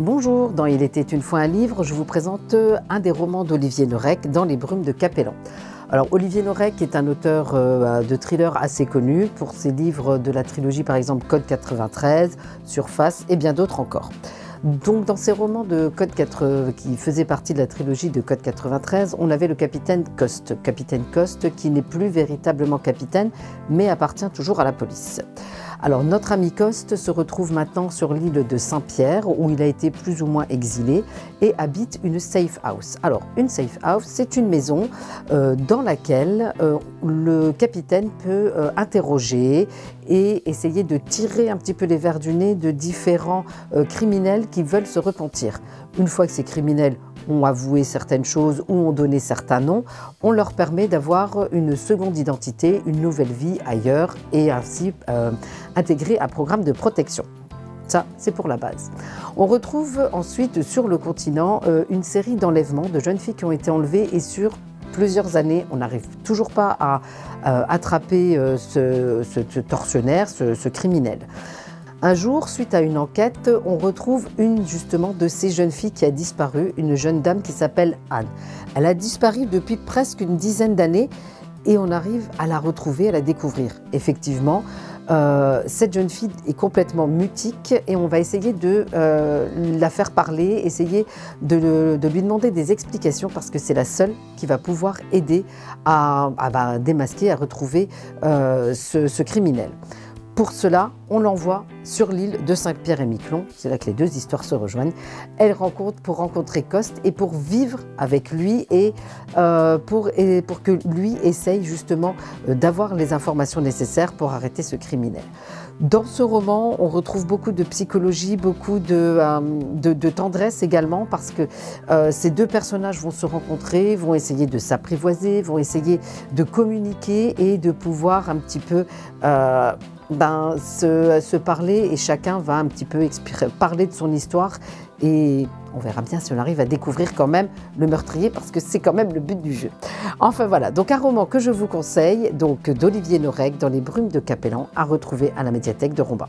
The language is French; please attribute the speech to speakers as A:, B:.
A: Bonjour, dans Il était une fois un livre, je vous présente un des romans d'Olivier Norek, Dans les brumes de Capellan. Alors Olivier Norek est un auteur euh, de thriller assez connu pour ses livres de la trilogie par exemple Code 93, Surface et bien d'autres encore. Donc dans ces romans de Code 4, qui faisaient partie de la trilogie de Code 93, on avait le capitaine Coste. Capitaine Coste qui n'est plus véritablement capitaine, mais appartient toujours à la police. Alors notre ami Coste se retrouve maintenant sur l'île de Saint-Pierre où il a été plus ou moins exilé et habite une safe house. Alors une safe house, c'est une maison euh, dans laquelle euh, le capitaine peut euh, interroger et essayer de tirer un petit peu les verres du nez de différents criminels qui veulent se repentir. Une fois que ces criminels ont avoué certaines choses ou ont donné certains noms, on leur permet d'avoir une seconde identité, une nouvelle vie ailleurs et ainsi euh, intégrer un programme de protection. Ça, c'est pour la base. On retrouve ensuite sur le continent euh, une série d'enlèvements de jeunes filles qui ont été enlevées et sur plusieurs années, on n'arrive toujours pas à euh, attraper ce, tortionnaire, ce criminel. Un jour, suite à une enquête, on retrouve une justement de ces jeunes filles qui a disparu, une jeune dame qui s'appelle Anne. Elle a disparu depuis presque une dizaine d'années et on arrive à la retrouver, à la découvrir. Effectivement, euh, cette jeune fille est complètement mutique et on va essayer de euh, la faire parler, essayer de, lui demander des explications parce que c'est la seule qui va pouvoir aider à, bah, démasquer, à retrouver euh, ce criminel. Pour cela, on l'envoie sur l'île de Saint-Pierre et Miquelon. C'est là que les deux histoires se rejoignent. Elle rencontre pour rencontrer Coste et pour vivre avec lui et, euh, pour, pour que lui essaye justement euh, d'avoir les informations nécessaires pour arrêter ce criminel. Dans ce roman, on retrouve beaucoup de psychologie, beaucoup de, euh, de, tendresse également, parce que ces deux personnages vont se rencontrer, vont essayer de s'apprivoiser, vont essayer de communiquer et de pouvoir un petit peu ben, se, et chacun va un petit peu parler de son histoire et on verra bien si on arrive à découvrir quand même le meurtrier parce que c'est quand même le but du jeu. Enfin voilà, donc un roman que je vous conseille, donc d'Olivier Norek dans les brumes de Capellan à retrouver à la médiathèque de Romba.